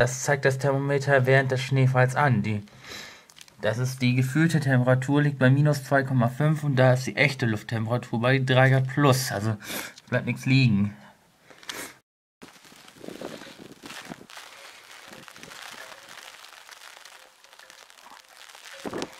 Das zeigt das Thermometer während des Schneefalls an. Die, das ist die gefühlte Temperatur, liegt bei minus 2,5 und da ist die echte Lufttemperatur bei 3 Grad plus. Also bleibt nichts liegen. you